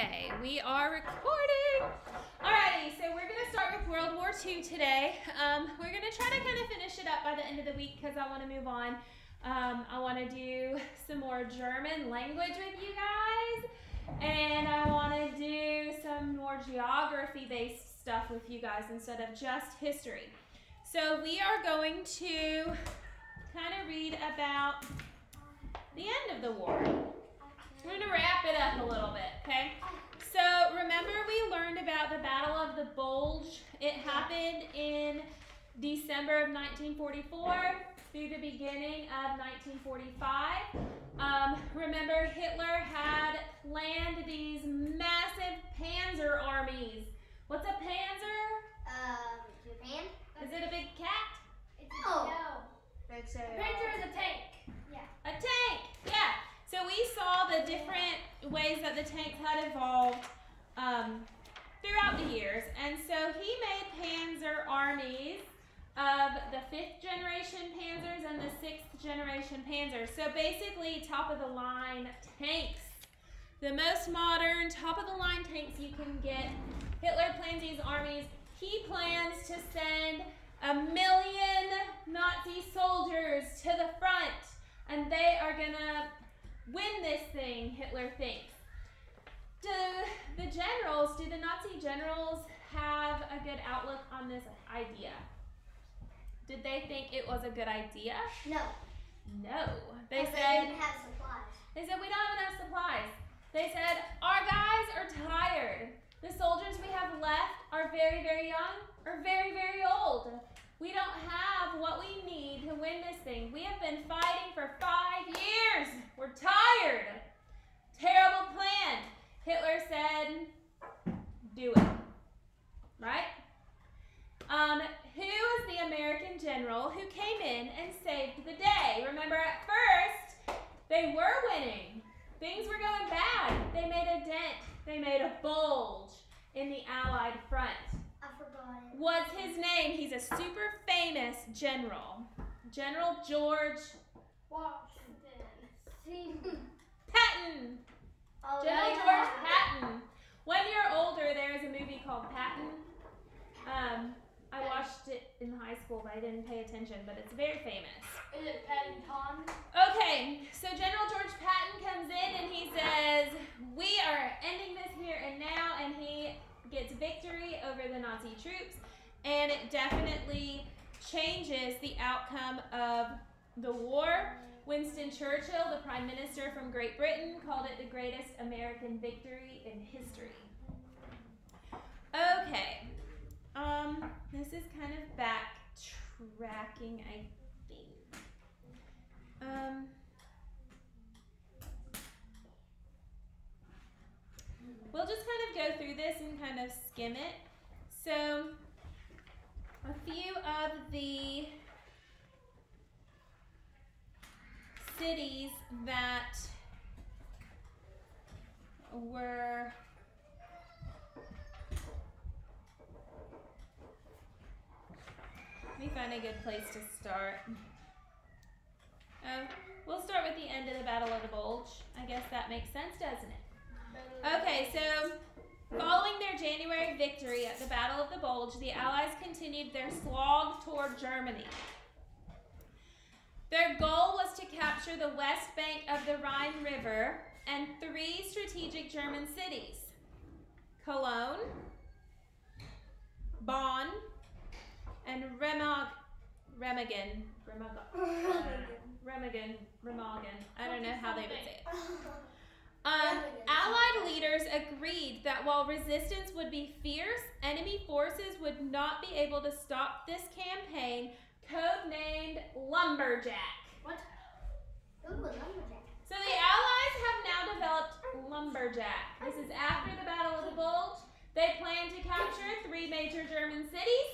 Okay, we are recording. Alrighty, so we're gonna start with World War II today. Um, we're gonna try to kind of finish it up by the end of the week because I want to move on. Um, I want to do some more German language with you guys, and I want to do some more geography-based stuff with you guys instead of just history. So we are going to kind of read about the end of the war. We're going to wrap it up a little bit, okay? So remember we learned about the Battle of the Bulge. It happened in December of 1944 through the beginning of 1945. Um, remember Hitler had planned these massive panzer armies. What's a panzer? Um, Japan? Is it a big cat? It's No. no. It's a, Printer is a tank. Yeah. A tank, yeah. So we saw the different ways that the tanks had evolved um, throughout the years. And so he made panzer armies of the fifth generation panzers and the sixth generation panzers. So basically, top of the line tanks. The most modern, top of the line tanks you can get. Hitler plans these armies. He plans to send a million Nazi soldiers to the front and they win this thing, Hitler thinks. Do the generals, do the Nazi generals have a good outlook on this idea? Did they think it was a good idea? No. No. They said didn't have supplies. they said we don't have enough supplies. They said our guys are tired. The soldiers we have left are very, very young or very, very old. We don't have what we need to win this thing. We have been fighting for five years. We're tired. Terrible plan. Hitler said, do it. Right? Um, who is the American general who came in and saved the day? Remember, at first, they were winning. Things were going bad. They made a dent. They made a bulge in the Allied front. I forgot it. What's his name? He's a super famous general. General George Washington. Patton. oh, General. George Patton. When you're older, there is a movie called Patton. Um, I watched it in high school, but I didn't pay attention, but it's very famous. Is it Paddington? Okay, so General George Patton comes in and he says, We are ending this here and now, and he gets victory over the Nazi troops, and it definitely changes the outcome of the war. Winston Churchill, the Prime Minister from Great Britain, called it the greatest American victory in history. Okay, um, this is kind of backtracking, I think. Um, we'll just kind of go through this and kind of skim it. So, a few of the cities that were let me find a good place to start. Um, we'll start with the end of the Battle of the Bulge. I guess that makes sense, doesn't it? Okay, so following their January victory at the Battle of the Bulge, the Allies continued their slog toward Germany. Their goal was to capture the west bank of the Rhine River and three strategic German cities Cologne, Bonn, and Remag- Remagen. Remag- Remagen, Remagen. I don't know how they would say it. Um, Allied leaders agreed that while resistance would be fierce, enemy forces would not be able to stop this campaign, codenamed Lumberjack. Ooh, lumberjack. So the Allies have now developed Lumberjack. This is after the Battle of the Bulge. They plan to capture three major German cities.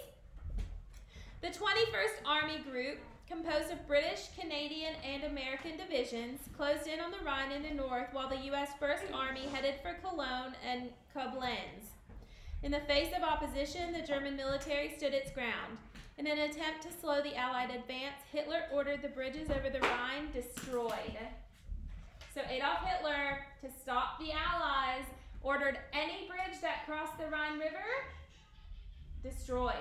The 21st Army Group, composed of British, Canadian, and American divisions, closed in on the Rhine in the north while the U.S. First Army headed for Cologne and Koblenz. In the face of opposition, the German military stood its ground. In an attempt to slow the Allied advance, Hitler ordered the bridges over the Rhine destroyed. So Adolf Hitler, to stop the Allies, ordered any bridge that crossed the Rhine River destroyed.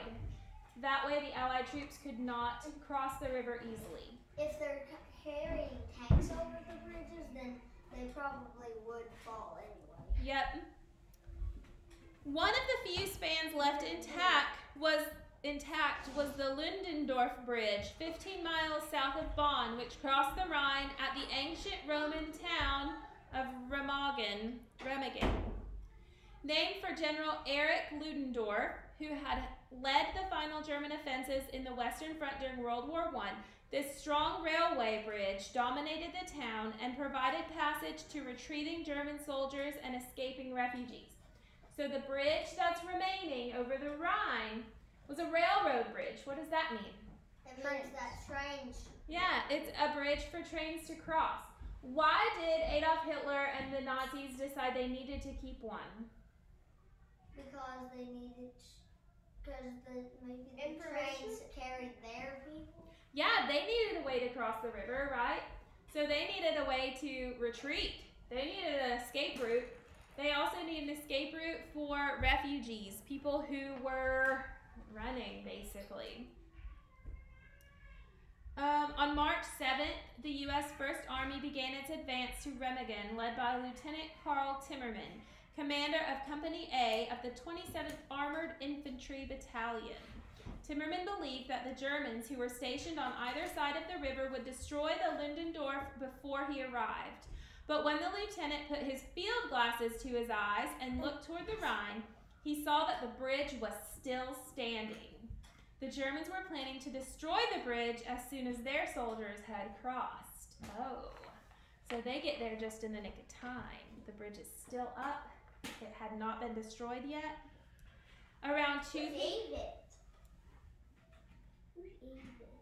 That way, the Allied troops could not cross the river easily. If they're carrying tanks over the bridges, then they probably would fall anyway. Yep. One of the few spans left intact was intact was the Ludendorff Bridge, 15 miles south of Bonn, which crossed the Rhine at the ancient Roman town of Remagen. Remagen. Named for General Erich Ludendorff, who had led the final German offensives in the Western Front during World War I, this strong railway bridge dominated the town and provided passage to retreating German soldiers and escaping refugees. So the bridge that's remaining over the Rhine was a railroad bridge. What does that mean? It means that trains, Yeah, it's a bridge for trains to cross. Why did Adolf Hitler and the Nazis decide they needed to keep one? because they needed, because the maybe the trains carried their people. Yeah, they needed a way to cross the river, right? So they needed a way to retreat. They needed an escape route. They also needed an escape route for refugees, people who were running, basically. Um, on March 7th, the U.S. First Army began its advance to Remagen, led by Lieutenant Carl Timmerman, commander of Company A of the 27th Armored Infantry Battalion. Timmerman believed that the Germans who were stationed on either side of the river would destroy the Ludendorff before he arrived. But when the lieutenant put his field glasses to his eyes and looked toward the Rhine, he saw that the bridge was still standing. The Germans were planning to destroy the bridge as soon as their soldiers had crossed. Oh, so they get there just in the nick of time. The bridge is still up, it had not been destroyed yet. Around 2 Who ate it? Who ate it?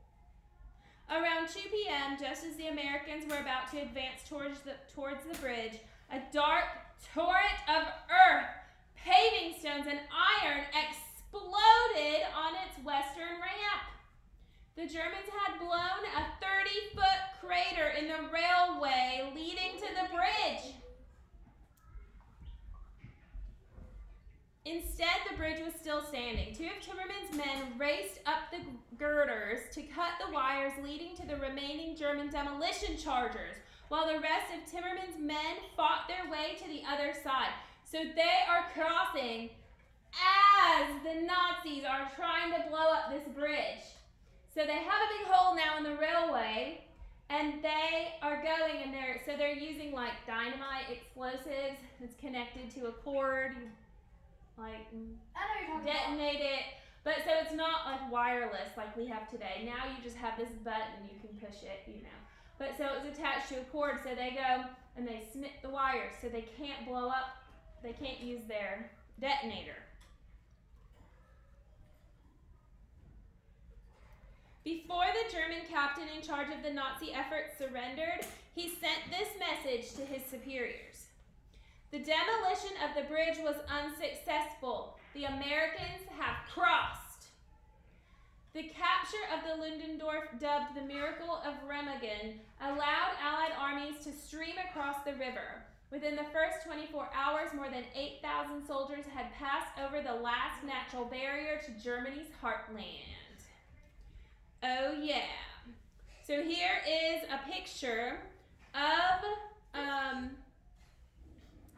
Around 2 p.m., just as the Americans were about to advance towards the, towards the bridge, a dark torrent of earth, paving stones, and iron exploded on its western ramp. The Germans had blown a 30 foot crater in the railway leading to the bridge. Instead, the bridge was still standing. Two of Timmerman's men raced up the girders to cut the wires leading to the remaining German demolition chargers, while the rest of Timmerman's men fought their way to the other side. So they are crossing as the Nazis are trying to blow up this bridge. So they have a big hole now in the railway, and they are going and they're so they're using like dynamite explosives. It's connected to a cord. You like mm. I know you're talking detonate it. But so it's not like wireless like we have today. Now you just have this button you can push it, you know. But so it's attached to a cord, so they go and they snip the wires so they can't blow up. They can't use their detonator. Before the German captain in charge of the Nazi effort surrendered, he sent this message to his superiors. The demolition of the bridge was unsuccessful. The Americans have crossed. The capture of the Ludendorff, dubbed the Miracle of Remagen, allowed Allied armies to stream across the river. Within the first 24 hours, more than 8,000 soldiers had passed over the last natural barrier to Germany's heartland. Oh, yeah. So here is a picture of um,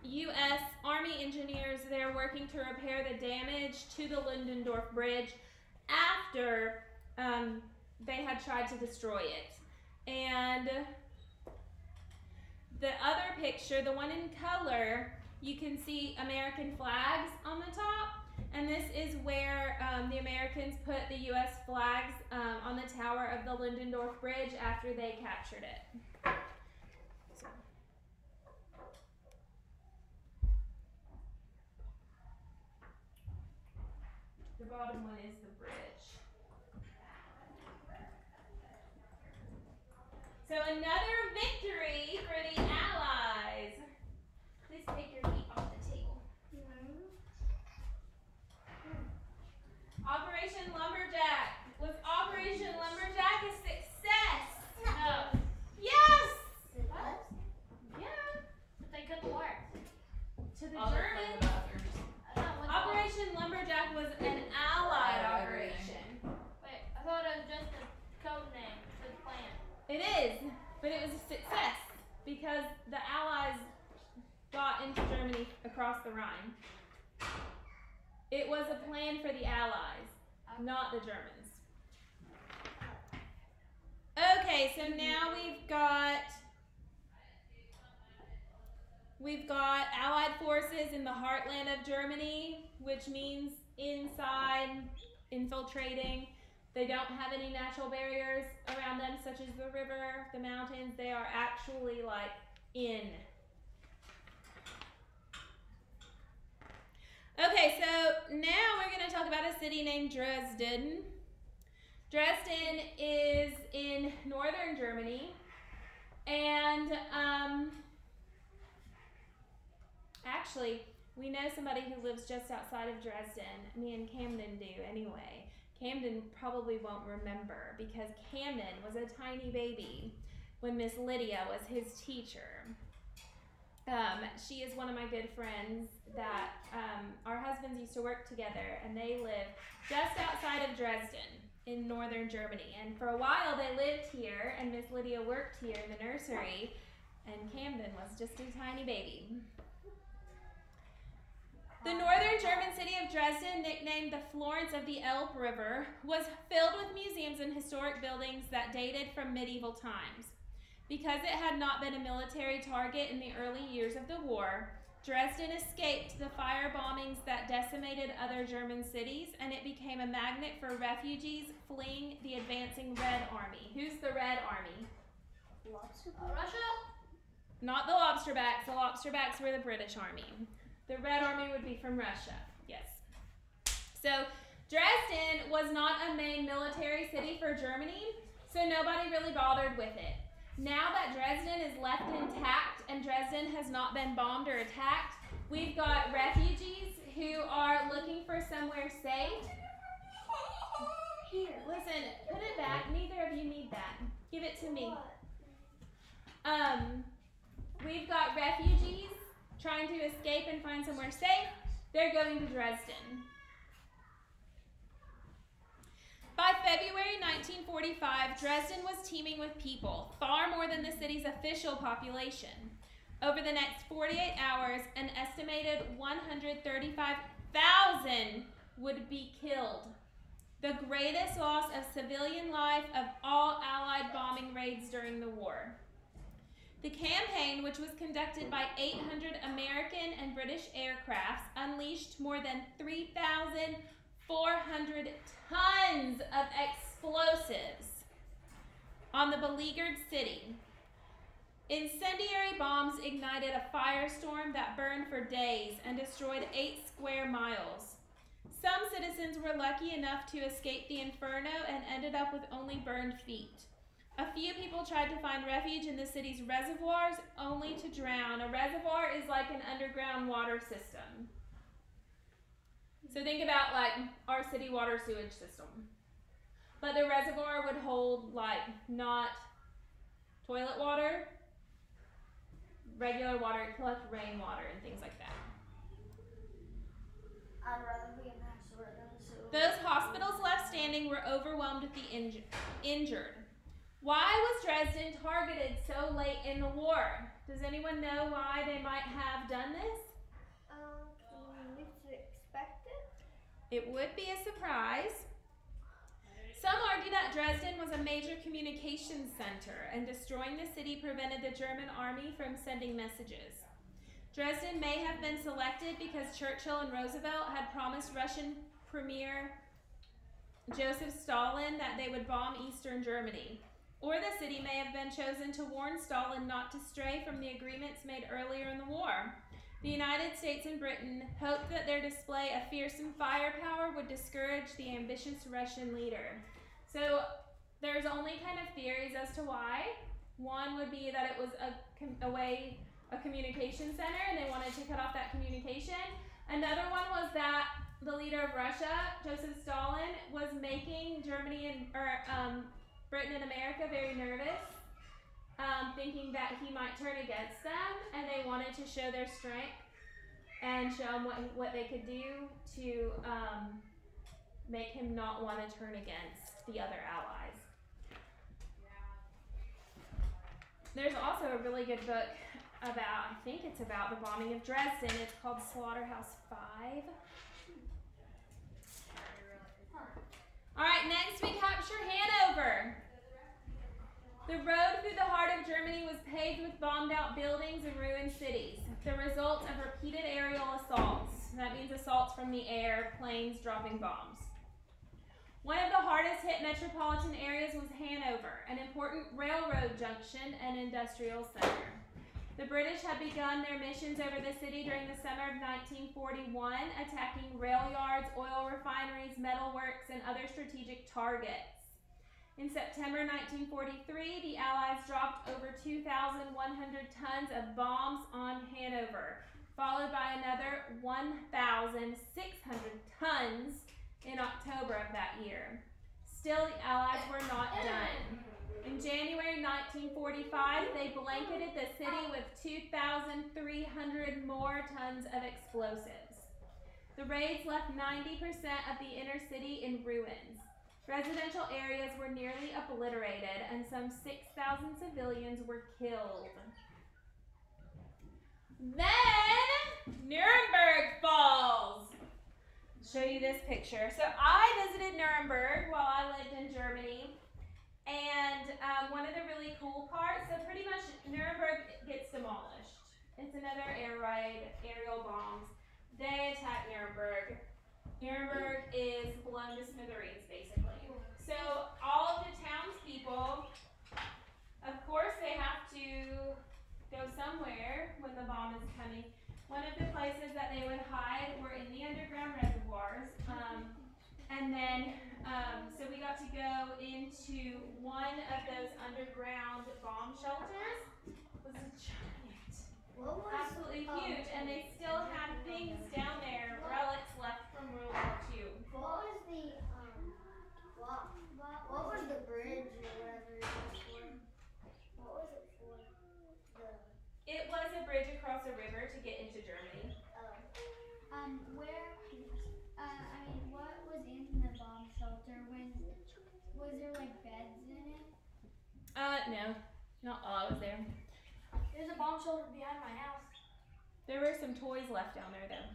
U.S. Army engineers there working to repair the damage to the Ludendorff Bridge after um, they had tried to destroy it. And the other picture, the one in color, you can see American flags on the top. And this is where um, the Americans put the U.S. flags um, on the tower of the Ludendorff Bridge after they captured it. The bottom one is the bridge. So another victory for the Allies. Please take your feet off the table. Hmm. Operation Lumberjack. Was Operation Lumberjack a success? No. Yes! What? Yeah. But they couldn't work. To the Germans. Oh, Operation Lumberjack was an is just a code name for the. It is, but it was a success because the Allies got into Germany across the Rhine. It was a plan for the Allies, not the Germans. Okay, so now we've got we've got Allied forces in the heartland of Germany, which means inside infiltrating. They don't have any natural barriers around them, such as the river, the mountains. They are actually like in. Okay, so now we're going to talk about a city named Dresden. Dresden is in northern Germany, and um, actually, we know somebody who lives just outside of Dresden. Me and Camden do anyway. Camden probably won't remember because Camden was a tiny baby when Miss Lydia was his teacher. Um, she is one of my good friends that um, our husbands used to work together, and they live just outside of Dresden in northern Germany. And for a while, they lived here, and Miss Lydia worked here in the nursery, and Camden was just a tiny baby. The northern German city of Dresden, nicknamed the Florence of the Elbe River, was filled with museums and historic buildings that dated from medieval times. Because it had not been a military target in the early years of the war, Dresden escaped the fire bombings that decimated other German cities, and it became a magnet for refugees fleeing the advancing Red Army. Who's the Red Army? Uh, Russia? Not the lobsterbacks. The lobsterbacks were the British Army. The Red Army would be from Russia. Yes. So Dresden was not a main military city for Germany, so nobody really bothered with it. Now that Dresden is left intact and Dresden has not been bombed or attacked, we've got refugees who are looking for somewhere safe. Here, listen, put it back. Neither of you need that. Give it to me. Um, we've got refugees trying to escape and find somewhere safe. They're going to Dresden. By February 1945, Dresden was teeming with people, far more than the city's official population. Over the next 48 hours, an estimated 135,000 would be killed. The greatest loss of civilian life of all Allied bombing raids during the war. The campaign, which was conducted by 800 American and British aircrafts, unleashed more than 3,400 tons of explosives on the beleaguered city. Incendiary bombs ignited a firestorm that burned for days and destroyed eight square miles. Some citizens were lucky enough to escape the inferno and ended up with only burned feet. A few people tried to find refuge in the city's reservoirs only to drown. A reservoir is like an underground water system. So think about like our city water sewage system. But the reservoir would hold like not toilet water, regular water, collect rainwater and things like that. I'd rather be an expert than a sewer. Those hospitals left standing were overwhelmed with the inju- injured. Why was Dresden targeted so late in the war? Does anyone know why they might have done this? Um, can we expect it? It would be a surprise. Some argue that Dresden was a major communications center, and destroying the city prevented the German army from sending messages. Dresden may have been selected because Churchill and Roosevelt had promised Russian Premier Joseph Stalin that they would bomb eastern Germany. Or the city may have been chosen to warn Stalin not to stray from the agreements made earlier in the war. The United States and Britain hoped that their display of fearsome firepower would discourage the ambitious Russian leader. So there's only kind of theories as to why. One would be that it was a, a way, a communication center, and they wanted to cut off that communication. Another one was that the leader of Russia, Joseph Stalin, was making Germany and or um, Britain and America very nervous, um, thinking that he might turn against them, and they wanted to show their strength and show him what, what they could do to um, make him not want to turn against the other allies. there's also a really good book about, I think it's about the bombing of Dresden. It's called Slaughterhouse Five. All right, next we capture Hanover. The road through the heart of Germany was paved with bombed out buildings and ruined cities, the result of repeated aerial assaults. That means assaults from the air, planes dropping bombs. One of the hardest hit metropolitan areas was Hanover, an important railroad junction and industrial center. The British had begun their missions over the city during the summer of 1941, attacking rail yards, oil refineries, metalworks, and other strategic targets. In September 1943, the Allies dropped over 2,100 tons of bombs on Hanover, followed by another 1,600 tons in October of that year. Still, the Allies were not done. In January 1945, they blanketed the city with 2,300 more tons of explosives. The raids left 90% of the inner city in ruins. Residential areas were nearly obliterated and some 6,000 civilians were killed. Then, Nuremberg falls. Show you this picture. So I visited Nuremberg while I lived in Germany. And um, one of the really cool parts, so pretty much Nuremberg gets demolished. It's another air raid, aerial bombs. They attack Nuremberg. Nuremberg is blown to smithereens, basically. So all of the townspeople, of course, they have to go somewhere when the bomb is coming. One of the places that they would hide were in the underground reservoirs. Um, and then, um, so we got to go into one of those underground bomb shelters. It was a giant, What was absolutely huge, and they still had things down there, relics left from World War II. What was the um what what was the bridge or whatever it was for? What was it for? The It was a bridge across a river to get into Germany. um Um, where, uh, I mean, what was in the bomb shelter? Was, was there like beds in it? Uh, no, not while I was there. There's a bomb shelter behind my house. There were some toys left down there, though.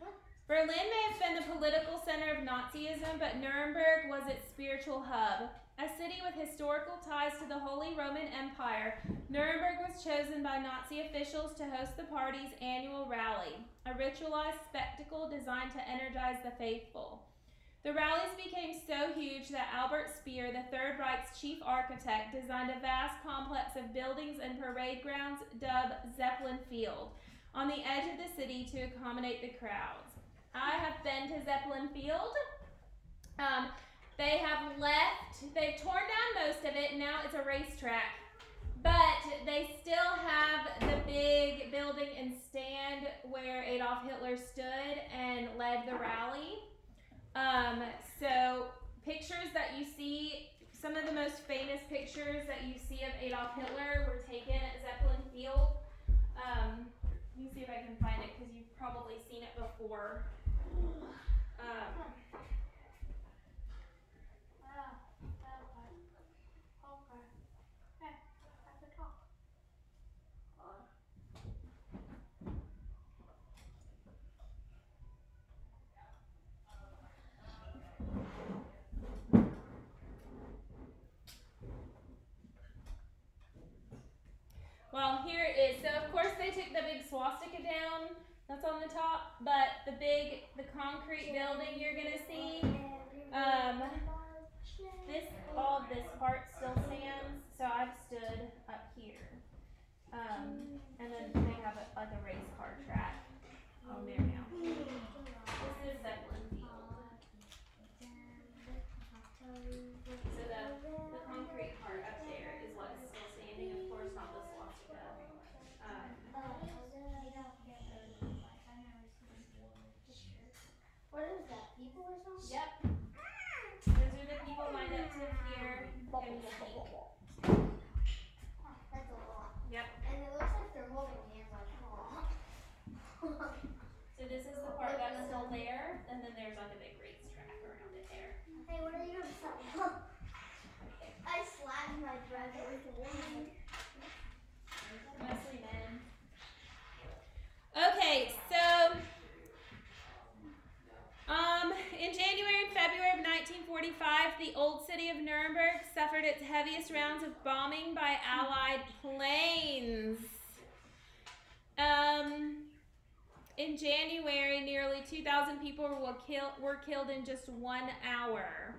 What? Berlin may have been the political center of Nazism, but Nuremberg was its spiritual hub. A city with historical ties to the Holy Roman Empire, Nuremberg was chosen by Nazi officials to host the party's annual rally, a ritualized spectacle designed to energize the faithful. The rallies became so huge that Albert Speer, the Third Reich's chief architect, designed a vast complex of buildings and parade grounds dubbed Zeppelin Field on the edge of the city to accommodate the crowds. I have been to Zeppelin Field. Um, they have left, they've torn down most of it, now it's a racetrack. But they still have the big building and stand where Adolf Hitler stood and led the rally. Um, so, pictures that you see, some of the most famous pictures that you see of Adolf Hitler were taken at Zeppelin Field. Um, let me see if I can find it because you've probably seen it before. Um, Ah, okay. Okay. Hey, at the top. well, here it is. So, of course, they took the big swastika down. That's on the top. But the big, the concrete building you're going to see, um, this, all of this part still stands. So, I've stood up here. Um, and then they have a, like a race car track on there now. This is Zeppelin Field. So the, the concrete part up there is what's still standing, of course, not the swastika. Um, what is that? People or something? yep. Those are the people lined up to hear him speak. That's a lot. Yep. And it looks like they're holding hands like, aw. So this is the part that's still there, and then there's like a big racetrack around it there. hey, what are you gonna say? I slapped my brother with a woman. Heaviest rounds of bombing by Allied planes. Um, in January, nearly 2,000 people were, kill- were killed in just one hour.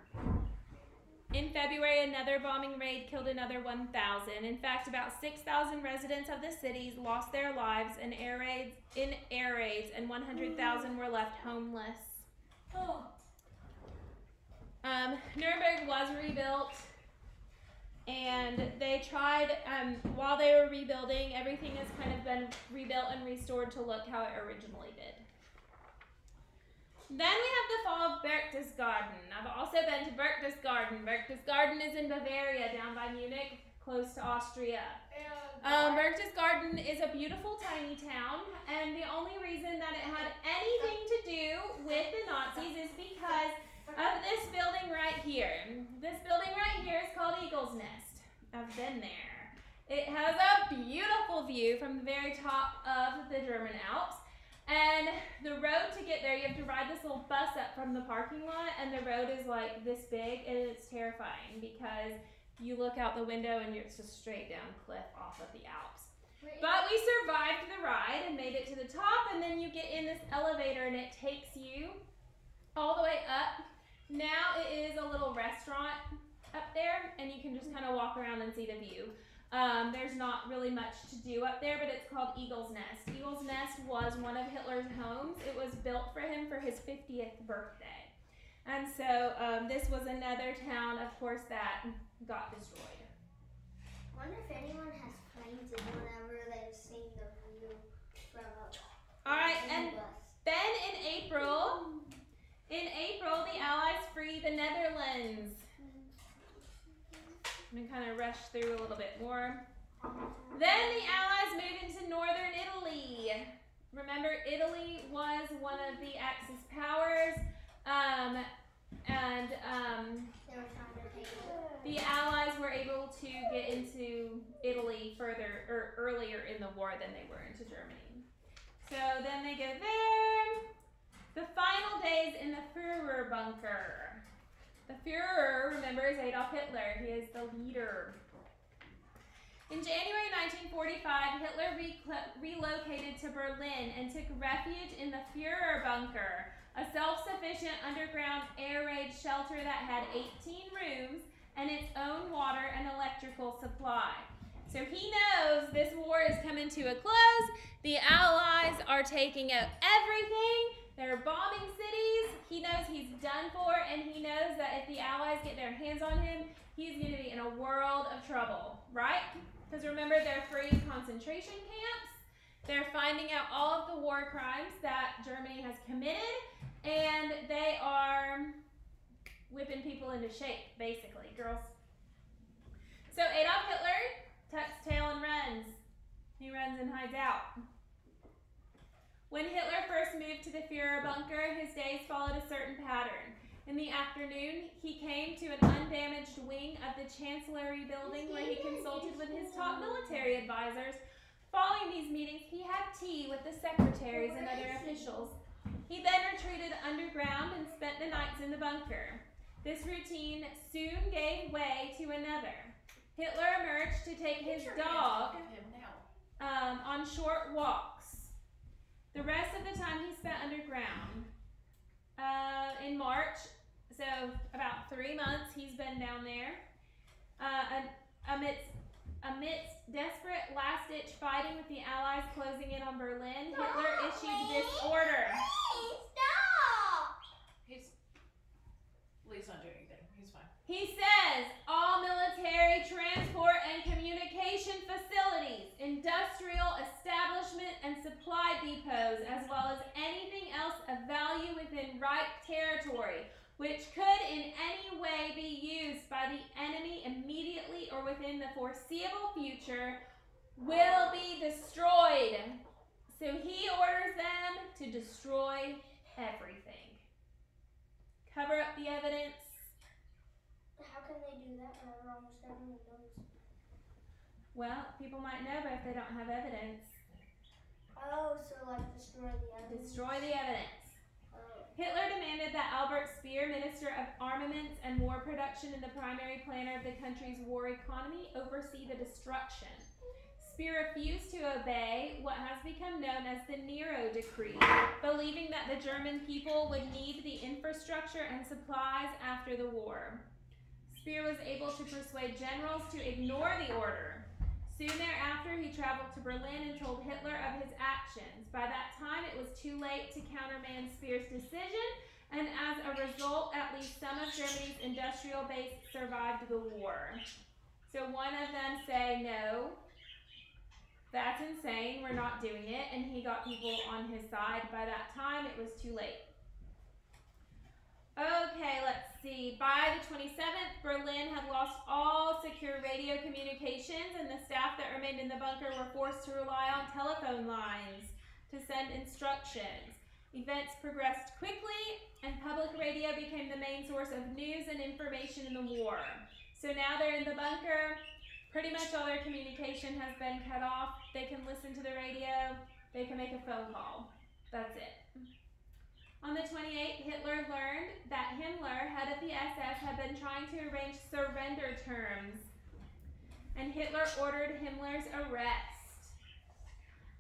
In February, another bombing raid killed another 1,000. In fact, about 6,000 residents of the cities lost their lives in air raids, in air raids, and 100,000 were left homeless. Um, Nuremberg was rebuilt, and they tried um, while they were rebuilding. Everything has kind of been rebuilt and restored to look how it originally did. Then we have the fall of Berchtesgaden. I've also been to Berchtesgaden. Berchtesgaden is in Bavaria, down by Munich, close to Austria. Um, Berchtesgaden is a beautiful tiny town, and the only reason that it had anything to do with the Nazis is because of this building right here. This building right here is called Eagle's Nest. I've been there. It has a beautiful view from the very top of the German Alps. And the road to get there, you have to ride this little bus up from the parking lot, and the road is like this big, and it's terrifying because you look out the window and it's just straight down cliff off of the Alps. But we survived the ride and made it to the top, and then you get in this elevator and it takes you all the way up. Now it is a little restaurant up there, and you can just kind of walk around and see the view. Um, there's not really much to do up there, but it's called Eagle's Nest. Eagle's Nest was one of Hitler's homes. It was built for him for his 50th birthday. And so um, this was another town, of course, that got destroyed. wonder if anyone has planes whenever they've seen the view from up All right, and then in April, in April, the Allies free the Netherlands. I'm gonna kind of rush through a little bit more. Then the Allies move into northern Italy. Remember, Italy was one of the Axis powers, um, and um, the Allies were able to get into Italy further or earlier in the war than they were into Germany. So then they go there. The final days in the Führer bunker. The Führer, remember, is Adolf Hitler. He is the leader. In January 1945, Hitler relocated to Berlin and took refuge in the Führer bunker, a self sufficient underground air raid shelter that had 18 rooms and its own water and electrical supply. So he knows this war is coming to a close. The Allies are taking out everything. They're bombing cities. He knows he's done for, and he knows that if the Allies get their hands on him, he's going to be in a world of trouble, right? Because remember, they're free concentration camps. They're finding out all of the war crimes that Germany has committed, and they are whipping people into shape, basically, girls. So Adolf Hitler tucks tail and runs. He runs and hides out. When Hitler first moved to the Fuhrer bunker, his days followed a certain pattern. In the afternoon, he came to an undamaged wing of the Chancellery building where he consulted with his top military advisors. Following these meetings, he had tea with the secretaries and other officials. He then retreated underground and spent the nights in the bunker. This routine soon gave way to another. Hitler emerged to take his dog um, on short walks. The rest of the time he spent underground. Uh, in March, so about three months, he's been down there. Uh, amidst amidst desperate last-ditch fighting with the Allies closing in on Berlin, Hitler issued this order. Please stop! He's. Lee's not doing anything. He's fine. He says all military transport and communication facilities, industrial establishment and supply depots, as well as anything else of value within Reich territory, which could in any way be used by the enemy immediately or within the foreseeable future, will be destroyed. So he orders them to destroy everything. Cover up the evidence. How can they do that whenever almost everyone knows? Well, people might know, but if they don't have evidence, Oh, so like destroy the evidence. destroy the evidence. Oh. Hitler demanded that Albert Speer, Minister of Armaments and War Production and the primary planner of the country's war economy, oversee the destruction. Speer refused to obey what has become known as the Nero Decree, believing that the German people would need the infrastructure and supplies after the war. Speer was able to persuade generals to ignore the order. Soon thereafter, he traveled to Berlin and told Hitler of his actions. By that time, it was too late to countermand Speer's decision, and as a result, at least some of Germany's industrial base survived the war. So one of them say, no, that's insane, we're not doing it, and he got people on his side. By that time, it was too late. Okay, let's see. By the 27th, Berlin had lost all secure radio communications, and the staff that remained in the bunker were forced to rely on telephone lines to send instructions. Events progressed quickly, and public radio became the main source of news and information in the war. So now they're in the bunker. Pretty much all their communication has been cut off. They can listen to the radio, they can make a phone call. That's it. On the 28th, Hitler learned that Himmler, head of the SS, had been trying to arrange surrender terms, and Hitler ordered Himmler's arrest.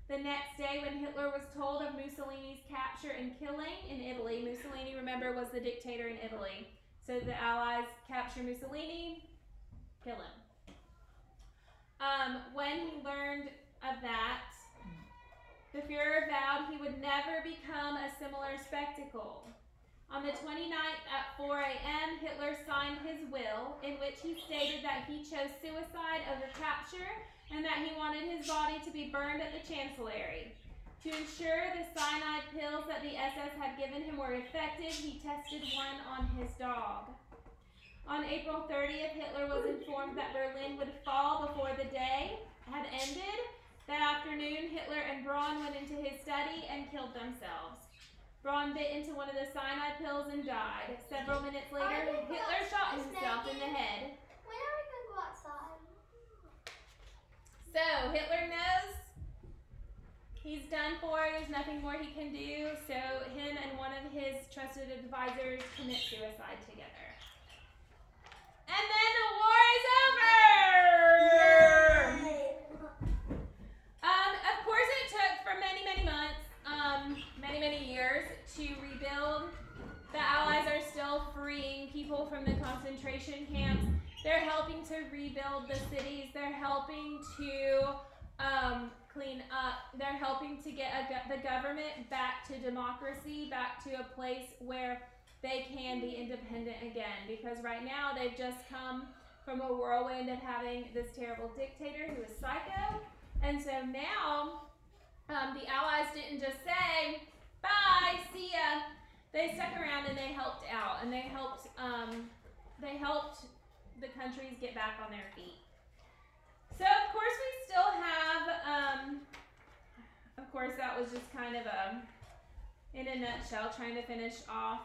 The next day, when Hitler was told of Mussolini's capture and killing in Italy, Mussolini, remember, was the dictator in Italy. So the Allies capture Mussolini, kill him. Um, when he learned of that, the Fuhrer vowed he would never become a similar spectacle. On the 29th at 4 a.m., Hitler signed his will, in which he stated that he chose suicide over capture and that he wanted his body to be burned at the Chancellery. To ensure the cyanide pills that the SS had given him were effective, he tested one on his dog. On April 30th, Hitler was informed that Berlin would fall before the day had ended. That afternoon, Hitler and Braun went into his study and killed themselves. Braun bit into one of the cyanide pills and died. Several minutes later, Hitler shot himself in the head. When are we gonna go outside? So, Hitler knows he's done for. There's nothing more he can do. So, him and one of his trusted advisors commit suicide together. And then the war is over! Um, of course, it took for many, many months, um, many, many years to rebuild. The Allies are still freeing people from the concentration camps. They're helping to rebuild the cities. They're helping to um, clean up. They're helping to get go- the government back to democracy, back to a place where they can be independent again. Because right now they've just come from a whirlwind of having this terrible dictator who is psycho. And so now um, the Allies didn't just say, bye, see ya. They stuck around and they helped out and they helped um, they helped the countries get back on their feet. So of course we still have um, of course that was just kind of a in a nutshell trying to finish off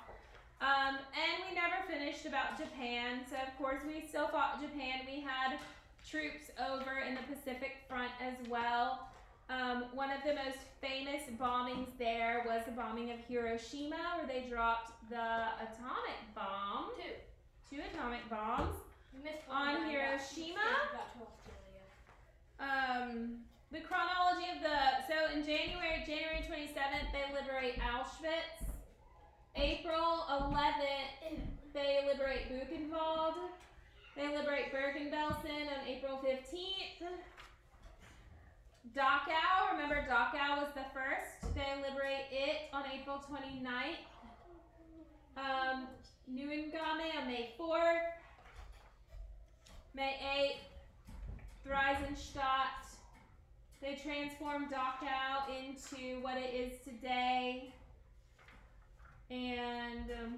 um, and we never finished about Japan. So of course we still fought Japan. We had troops over in the Pacific front as well. Um, one of the most famous bombings there was the bombing of Hiroshima, where they dropped the atomic bomb. Two. Two atomic bombs. On Hiroshima? yeah, Got Australia. Um, the chronology of the so in January, January 27th, they liberate Auschwitz. April 11th, they liberate Buchenwald. They liberate Bergen-Belsen on April 15th. Dachau, remember Dachau was the first. They liberate it on April 29th. Um, Neuengamme on May 4th. May 8th, Theresienstadt. They transformed Dachau into what it is today. And um,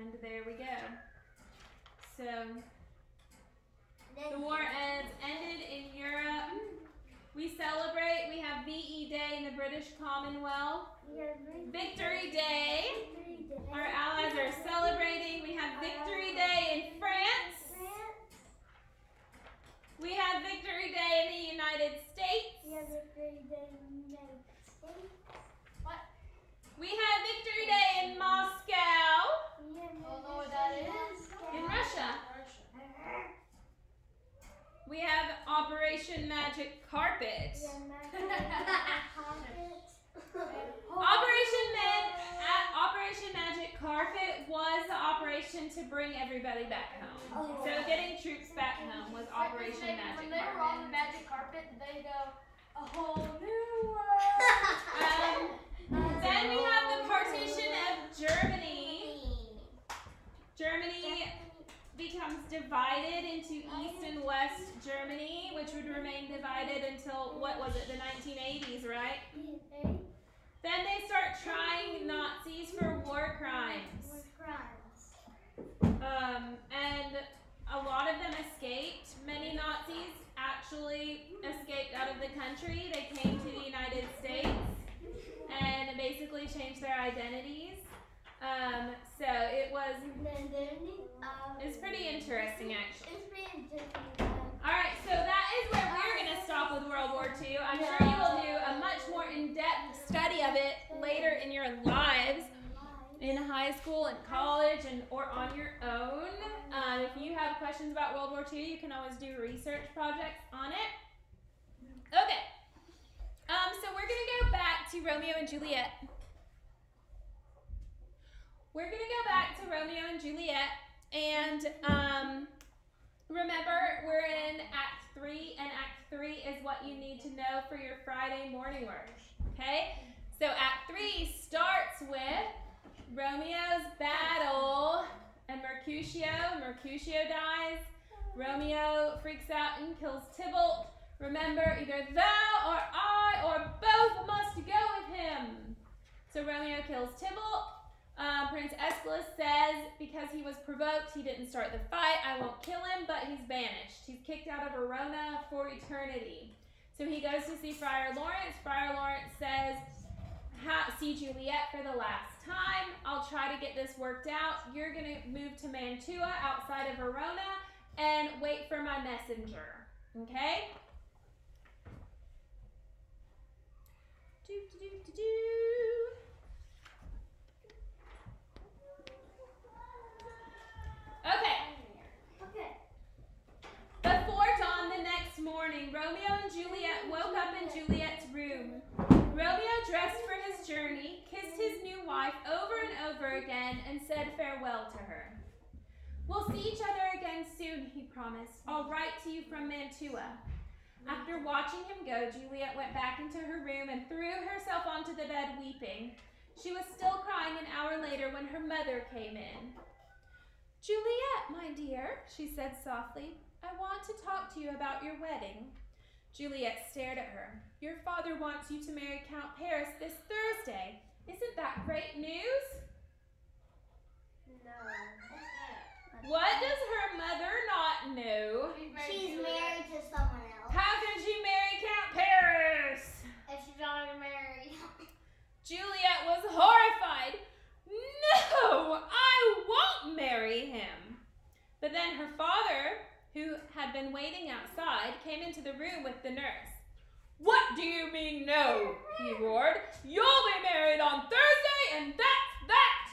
And there we go. So the war ends ended in Europe. We celebrate, we have VE Day in the British Commonwealth. Victory Day. Our allies are celebrating. We have Victory Day in France. We have Victory Day in the United States. We have Victory Day in the United States. What? We have Victory Day in Moscow. In Russia. We have Operation Magic Carpet. Operation Man, uh, Operation Magic Carpet was the operation to bring everybody back home. Oh, so getting troops back home was Operation Magic Carpet. When they were on the magic carpet, they go a whole new world. um, then we have the partition of Germany. Germany becomes divided into East and West Germany, which would remain divided until what was it, the 1980s, right? Then they start trying Nazis for war crimes. With crimes. Um, and a lot of them escaped. Many Nazis actually escaped out of the country. They came to the United States and basically changed their identities. Um, so it was it's pretty interesting actually. It's pretty interesting. All right, so that is where we're gonna stop with World War II. I'm sure you will do a much more in-depth study of it later in your lives in high school and college and or on your own. Um, if you have questions about World War II, you can always do research projects on it. Okay. Um, so we're gonna go back to Romeo and Juliet. We're gonna go back to Romeo and Juliet, and um, remember we're in Act Three, and Act Three is what you need to know for your Friday morning work. Okay. So Act Three starts with Romeo's battle and Mercutio. Mercutio dies. Romeo freaks out and kills Tybalt. Remember, either thou or I or both must go with him. So Romeo kills Tybalt. Uh, Prince Escalus says because he was provoked, he didn't start the fight. I won't kill him, but he's banished. He's kicked out of Verona for eternity. So he goes to see Friar Lawrence. Friar Lawrence says, see Juliet for the last time. I'll try to get this worked out. You're going to move to Mantua outside of Verona and wait for my messenger. Okay? Do, do, do, do, do. Okay. Okay. Before dawn the next morning, Romeo and Juliet woke up in Juliet's room. Romeo dressed for his journey, kissed his new wife over and over again, and said farewell to her. We'll see each other again soon, he promised. I'll write to you from Mantua. After watching him go, Juliet went back into her room and threw herself onto the bed weeping. She was still crying an hour later when her mother came in. Juliet, my dear, she said softly, I want to talk to you about your wedding. Juliet stared at her. Your father wants you to marry Count Paris this Thursday. Isn't that great news? No. What does her mother not know? She's married to someone else. How can she marry Count Paris? If she's already married. Juliet was horrified. No, I won't marry him. But then her father, who had been waiting outside, came into the room with the nurse. What do you mean, no? he roared. You'll be married on Thursday, and that's that.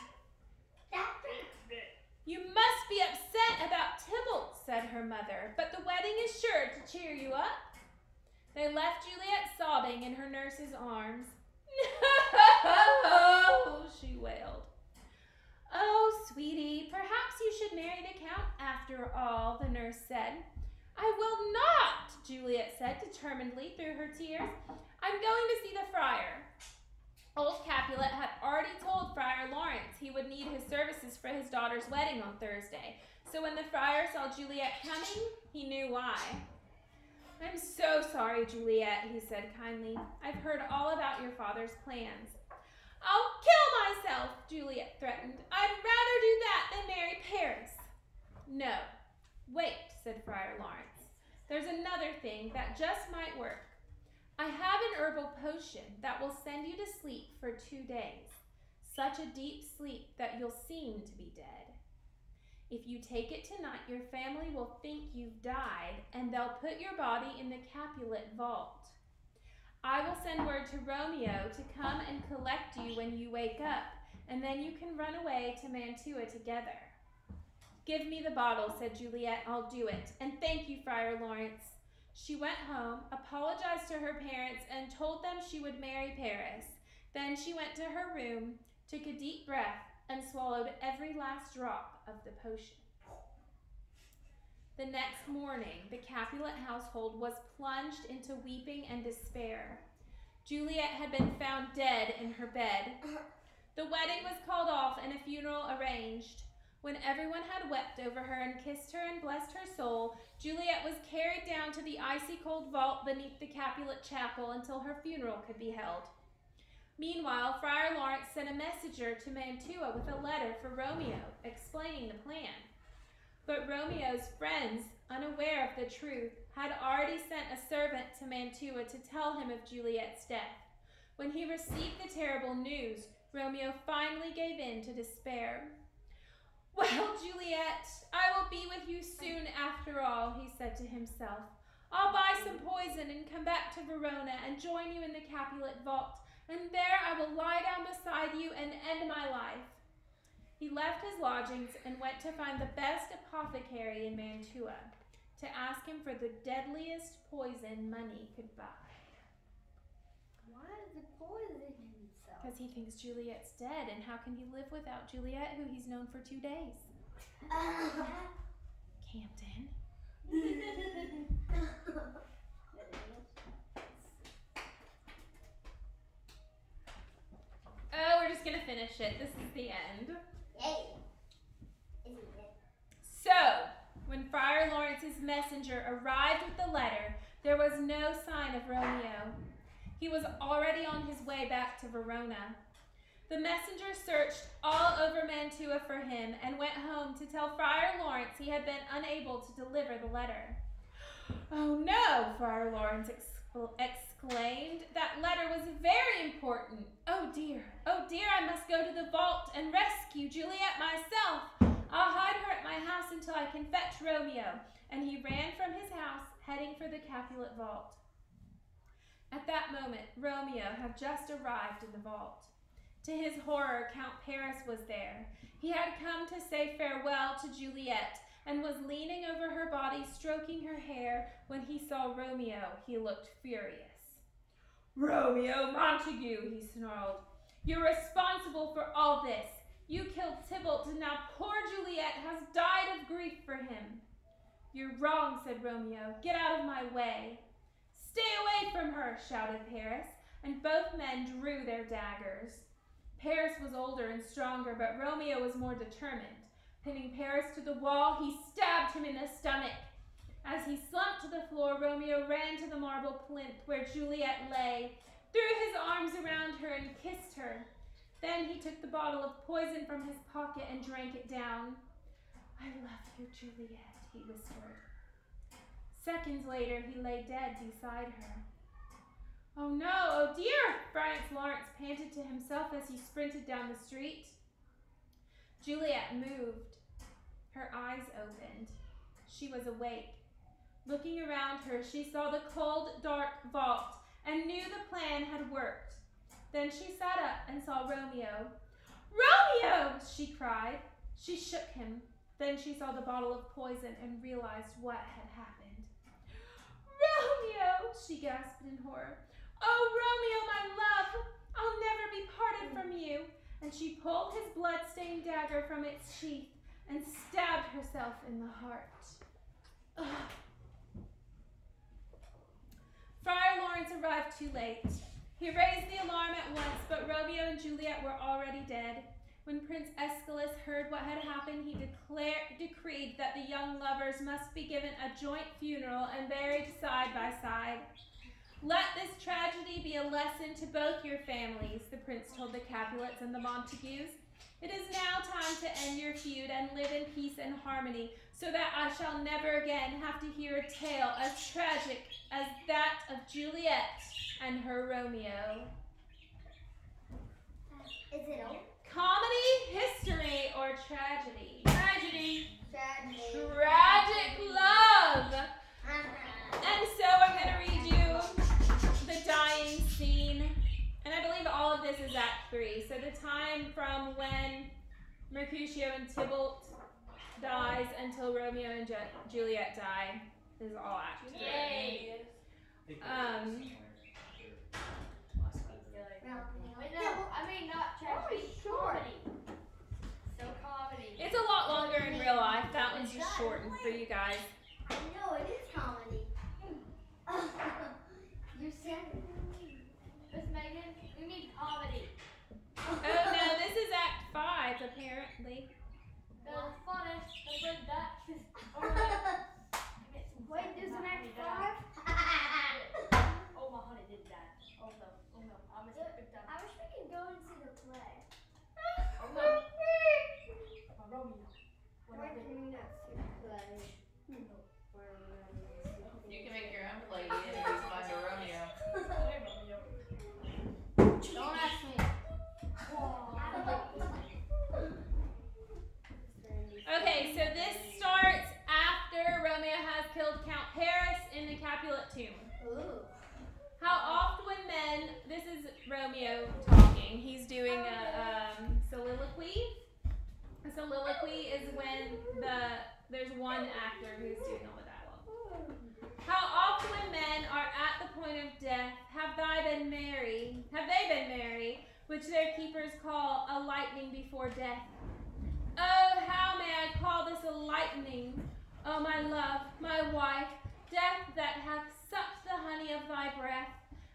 That's it. You must be upset about Tybalt, said her mother, but the wedding is sure to cheer you up. They left Juliet sobbing in her nurse's arms. No, she wailed. Oh, sweetie, perhaps you should marry the Count after all, the nurse said. I will not, Juliet said determinedly through her tears. I'm going to see the friar. Old Capulet had already told Friar Lawrence he would need his services for his daughter's wedding on Thursday, so when the friar saw Juliet coming, he knew why. I'm so sorry, Juliet, he said kindly. I've heard all about your father's plans. I'll kill myself, Juliet threatened. I'd rather do that than marry Paris. No, wait, said Friar Lawrence. There's another thing that just might work. I have an herbal potion that will send you to sleep for two days. Such a deep sleep that you'll seem to be dead. If you take it tonight, your family will think you've died and they'll put your body in the Capulet vault. I will send word to Romeo to come and collect you when you wake up, and then you can run away to Mantua together. Give me the bottle, said Juliet. I'll do it. And thank you, Friar Lawrence. She went home, apologized to her parents, and told them she would marry Paris. Then she went to her room, took a deep breath, and swallowed every last drop of the potion. The next morning, the Capulet household was plunged into weeping and despair. Juliet had been found dead in her bed. The wedding was called off and a funeral arranged. When everyone had wept over her and kissed her and blessed her soul, Juliet was carried down to the icy cold vault beneath the Capulet chapel until her funeral could be held. Meanwhile, Friar Lawrence sent a messenger to Mantua with a letter for Romeo explaining the plan. But Romeo's friends, unaware of the truth, had already sent a servant to Mantua to tell him of Juliet's death. When he received the terrible news, Romeo finally gave in to despair. Well, Juliet, I will be with you soon after all, he said to himself. I'll buy some poison and come back to Verona and join you in the Capulet vault, and there I will lie down beside you and end my life. He left his lodgings and went to find the best apothecary in Mantua to ask him for the deadliest poison money could buy. Why is he poisoning himself? Because he thinks Juliet's dead, and how can he live without Juliet, who he's known for two days? Campton. Oh, we're just gonna finish it. This is the end. So, when Friar Lawrence's messenger arrived with the letter, there was no sign of Romeo. He was already on his way back to Verona. The messenger searched all over Mantua for him and went home to tell Friar Lawrence he had been unable to deliver the letter. Oh no, Friar Lawrence excl- exclaimed. That letter was very important. Oh dear, oh dear, I must go to the vault and rescue Juliet myself. I'll hide her at my house until I can fetch Romeo. And he ran from his house, heading for the Capulet vault. At that moment, Romeo had just arrived in the vault. To his horror, Count Paris was there. He had come to say farewell to Juliet and was leaning over her body, stroking her hair. When he saw Romeo, he looked furious. Romeo Montague, he snarled, you're responsible for all this. You killed Tybalt, and now poor Juliet has died of grief for him. You're wrong, said Romeo. Get out of my way. Stay away from her, shouted Paris, and both men drew their daggers. Paris was older and stronger, but Romeo was more determined. Pinning Paris to the wall, he stabbed him in the stomach. As he slumped to the floor, Romeo ran to the marble plinth where Juliet lay, threw his arms around her, and kissed her. Then he took the bottle of poison from his pocket and drank it down. I love you, Juliet, he whispered. Seconds later, he lay dead beside her. Oh no, oh dear! Friar Lawrence panted to himself as he sprinted down the street. Juliet moved. Her eyes opened. She was awake. Looking around her, she saw the cold, dark vault and knew the plan had worked. Then she sat up and saw Romeo. Romeo! she cried. She shook him. Then she saw the bottle of poison and realized what had happened. Romeo! she gasped in horror. Oh, Romeo, my love! I'll never be parted from you. And she pulled his blood-stained dagger from its sheath and stabbed herself in the heart. Ugh. Friar Lawrence arrived too late. He raised the alarm at once, but Romeo and Juliet were already dead. When Prince Escalus heard what had happened, he declared, decreed that the young lovers must be given a joint funeral and buried side by side. Let this tragedy be a lesson to both your families, the prince told the Capulets and the Montagues. It is now time to end your feud and live in peace and harmony, so that I shall never again have to hear a tale as tragic as that of Juliet and her Romeo. Is it over? Comedy, history, or tragedy? Tragedy. Tragedy. Tragic love. Uh-huh. And so I'm going to read you the dying scene. And I believe all of this is Act 3. So the time from when Mercutio and Tybalt dies until Romeo and Ju- Juliet die. is all act three. Yay. Um, Wait, no, I mean not tragedy. Comedy. So comedy. It's a lot longer in real life. That one's just shortened for you guys. No, it is comedy. you said it. Miss Megan, we need comedy. Oh no, this is Act Five apparently. The funnest. Let's bring that. Oh, yeah. Get some Wait, fucking there's an comedy act done. five? Oh my honey did that. Oh no, oh no, I missed a big time. I wish we could go and see the play. Oh no, my Romeo. What Why I did. can we not see the play? You can make your own play and you can find a Romeo. Hey, Romeo. Don't ask me. Okay, so this starts after Romeo has killed Count Paris in the Capulet tomb. Ooh. How oft when men, this is Romeo talking, he's doing a um, soliloquy. A soliloquy is when the there's one actor who's doing all the dialogue. How oft when men are at the point of death have thy been merry, have they been merry, which their keepers call a lightning before death. Oh, how may I call this a lightning? Oh, my love, my wife, death that hath sucked the honey of thy breath,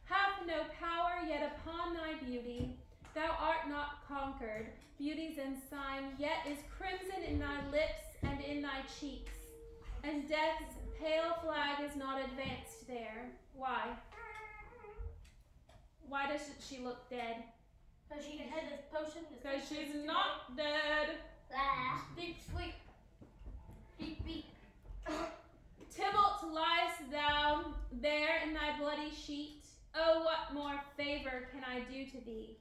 hath no power yet upon thy beauty. Thou art not conquered, beauty's ensign yet is crimson in thy lips and in thy cheeks, and death's pale flag is not advanced there. Why? Why does she look dead? So she had this potion. Because potion she's to not dead. Blah. Deep sleep. Beep beep. Tybalt liest thou there in thy bloody sheet. Oh, what more favor can I do to thee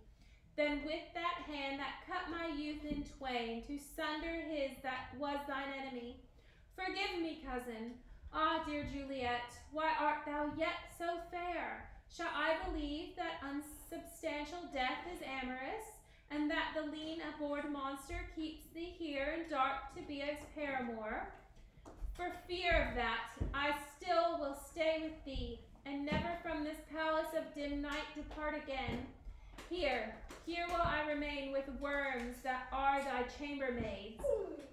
than with that hand that cut my youth in twain to sunder his that was thine enemy? Forgive me, cousin. Ah, dear Juliet, why art thou yet so fair? Shall I believe that unsubstantial death is amorous, and that the lean abhorred monster keeps thee here in dark to be his paramour? For fear of that, I still will stay with thee, and never from this palace of dim night depart again. Here, here will I remain with worms that are thy chambermaids.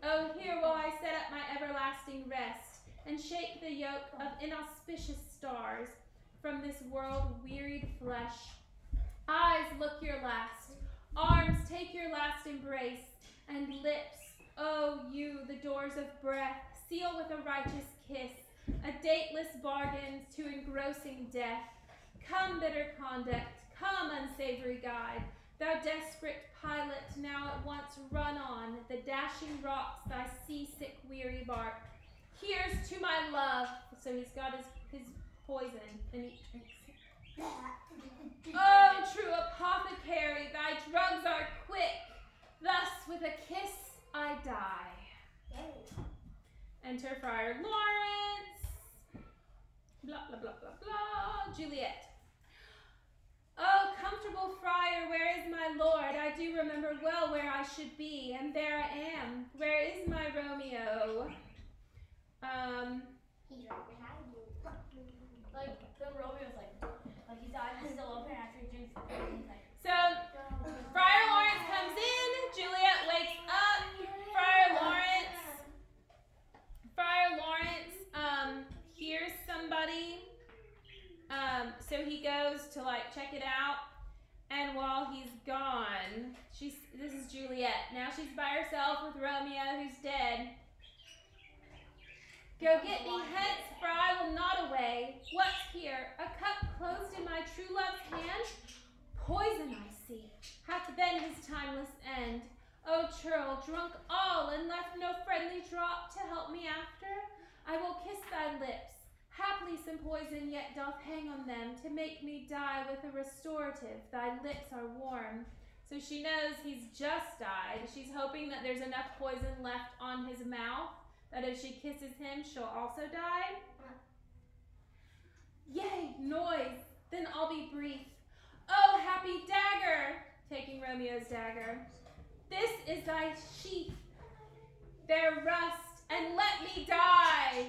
Oh, here will I set up my everlasting rest, and shake the yoke of inauspicious stars from this world wearied flesh. Eyes, look your last. Arms, take your last embrace. And lips, oh, you, the doors of breath, seal with a righteous kiss, a dateless bargain to engrossing death. Come, bitter conduct, come, unsavory guide, thou desperate pilot, now at once run on the dashing rocks, thy seasick, weary bark. Here's to my love. So he's got his, his poison, and he drinks it. Oh, true apothecary, thy drugs are quick. Thus, with a kiss, I die. Enter Friar Lawrence. Blah, blah, blah, blah, blah. Juliet. Oh, comfortable friar, where is my lord? I do remember well where I should be, and there I am. Where is my Romeo? Um, He's right behind you. Like then Romeo's like, like his eyes are still open after he drinks the like, so Friar Lawrence comes in, Juliet wakes up, Friar Lawrence Friar Lawrence um hears somebody. Um, so he goes to like check it out, and while he's gone, she's this is Juliet. Now she's by herself with Romeo, who's dead. Go get me hence, for I will not away. What's here? A cup closed in my true love's hand? Poison, I see, hath been his timeless end. O churl, drunk all, and left no friendly drop to help me after? I will kiss thy lips. Haply some poison yet doth hang on them to make me die with a restorative. Thy lips are warm. So she knows he's just died. She's hoping that there's enough poison left on his mouth that if she kisses him, she'll also die. Yea, noise, then I'll be brief. Oh, happy dagger! Taking Romeo's dagger. This is thy sheath. Bear rust, and let me die.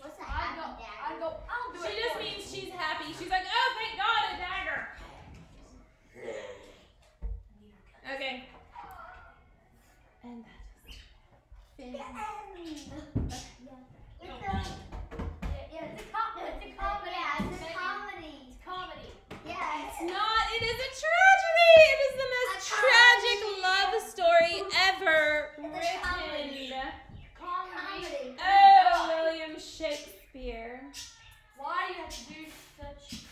What's that? I go, I go, I'll do she it. She just for means she's happy. She's like, oh, thank God, a dagger. Okay. And that is finished. It's Yeah. It's not. It is a tragedy. It is the most tragic love story ever written. Oh, William Shakespeare. Why do you have to do such